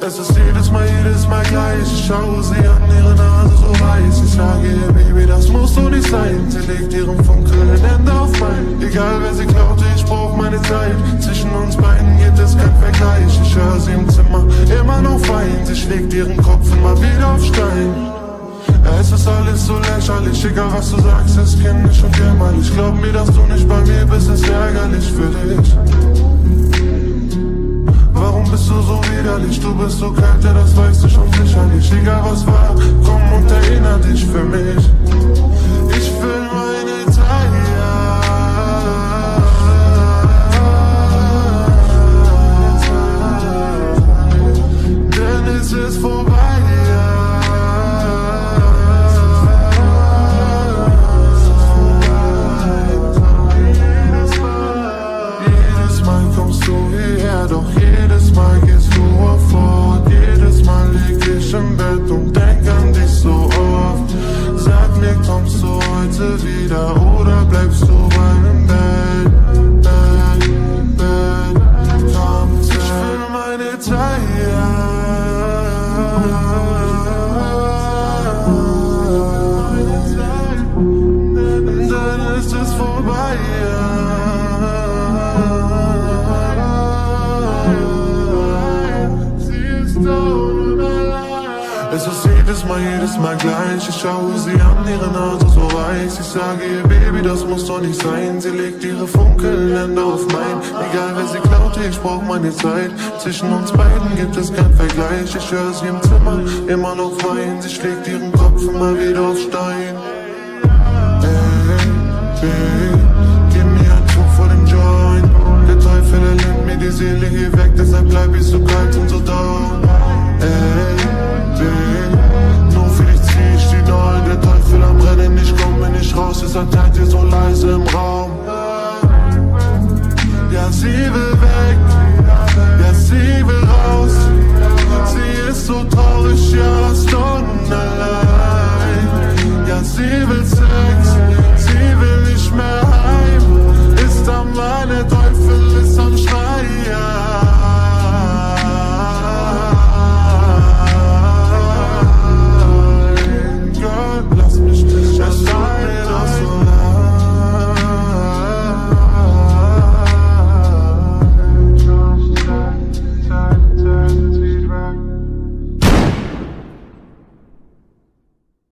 Es ist jedes Mal, jedes Mal gleich. Ich schaue sie an, ihre Nase so weiß. Ich sage ihr, Baby, das muss so nicht sein. Sie legt ihren funkelnden Ende auf mein. Egal wer sie klaut, ich brauch meine Zeit. Zwischen uns beiden gibt es kein Vergleich. Ich höre sie im Zimmer immer noch weinen. Sie schlägt ihren Kopf immer wieder auf Stein. Es ist alles so lächerlich, egal was du sagst, es kindisch und jämmerlich. Glaub mir, dass bist du so widerlich? Du bist so kalt, ja, das weißt du schon sicherlich. Egal was war, komm und erinner dich ist es vorbei. Sie ist down und allein. Es ist jedes Mal, jedes Mal gleich. Ich schaue sie an, ihre Nase so weiß. Ich sage ihr, Baby, das muss doch nicht sein. Sie legt ihre funkelnden Hände auf mein. Egal wer sie klaut, ich brauch meine Zeit. Zwischen uns beiden gibt es kein Vergleich. Ich höre sie im Zimmer immer noch weinen. Sie schlägt ihren Kopf immer wieder auf Stein. Nicht raus, es